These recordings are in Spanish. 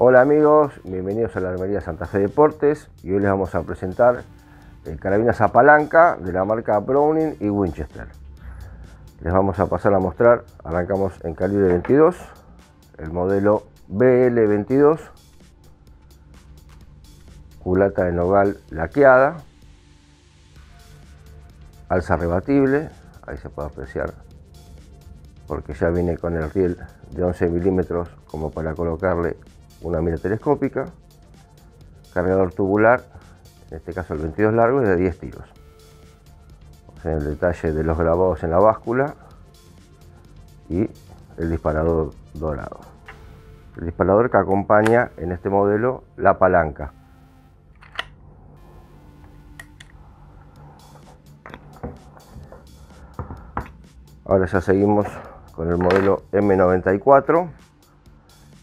Hola amigos, bienvenidos a la Armería Santa Fe Deportes. Y hoy les vamos a presentar eh, carabinas a palanca de la marca Browning y Winchester. Les vamos a pasar a mostrar, arrancamos en calibre 22, el modelo BL22, culata de nogal laqueada, alza rebatible, ahí se puede apreciar porque ya viene con el riel de 11 milímetros como para colocarle una mira telescópica, cargador tubular, en este caso el 22 largo, es de 10 tiros. en el detalle de los grabados en la báscula y el disparador dorado. El disparador que acompaña en este modelo la palanca. Ahora ya seguimos con el modelo M94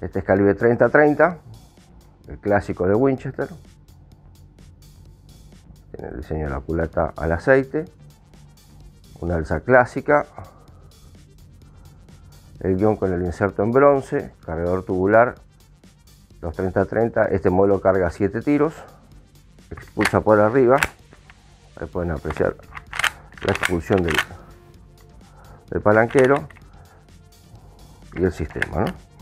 este es calibre 30-30, el clásico de Winchester. Tiene el diseño de la culata al aceite, una alza clásica, el guion con el inserto en bronce, cargador tubular, los 30-30, este modelo carga 7 tiros, expulsa por arriba, ahí pueden apreciar la expulsión del, del palanquero y el sistema. ¿no?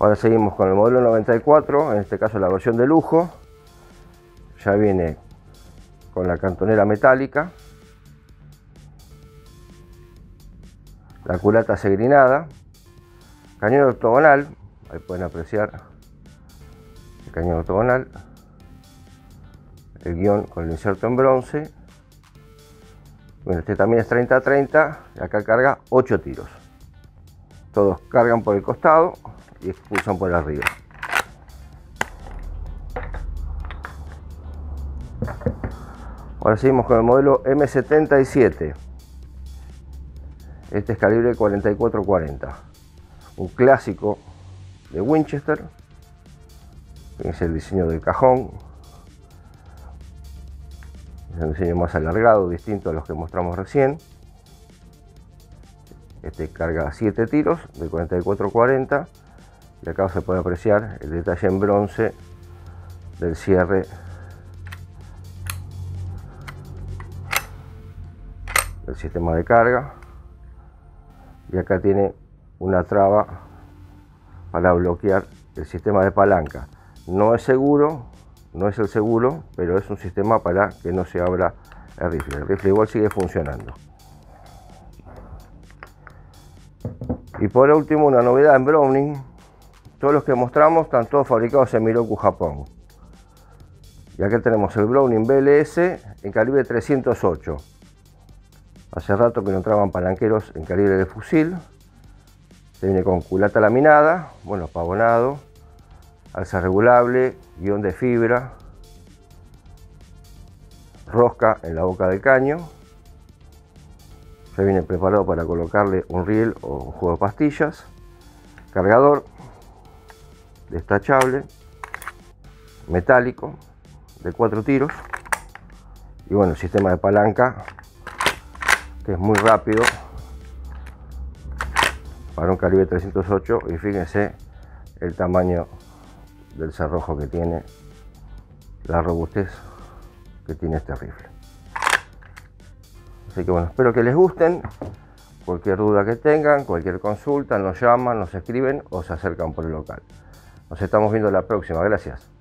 Ahora seguimos con el modelo 94, en este caso la versión de lujo. Ya viene con la cantonera metálica. La culata segrinada. Cañón ortogonal, ahí pueden apreciar el cañón ortogonal. El guion con el inserto en bronce. Bueno, este también es 30-30 y acá carga 8 tiros. Todos cargan por el costado y expulsan por arriba. Ahora seguimos con el modelo M77. Este es calibre 44-40. Un clásico de Winchester. Es el diseño del cajón. Es un diseño más alargado, distinto a los que mostramos recién. Este carga 7 tiros de 44-40 y acá se puede apreciar el detalle en bronce del cierre. Del sistema de carga. Y acá tiene una traba para bloquear el sistema de palanca. No es seguro no es el seguro pero es un sistema para que no se abra el rifle. El rifle igual sigue funcionando. Y por último una novedad en Browning todos los que mostramos están todos fabricados en Miroku, Japón. Y aquí tenemos el Browning BLS en calibre 308. Hace rato que no entraban palanqueros en calibre de fusil. Se viene con culata laminada, bueno, pavonado, alza regulable, guion de fibra, rosca en la boca del caño. Se viene preparado para colocarle un riel o un juego de pastillas. Cargador, destachable, metálico, de cuatro tiros. Y bueno, sistema de palanca, que es muy rápido para un calibre 308. Y fíjense el tamaño del cerrojo que tiene, la robustez que tiene este rifle. Así que bueno, espero que les gusten. Cualquier duda que tengan, cualquier consulta, nos llaman, nos escriben o se acercan por el local. Nos estamos viendo la próxima. Gracias.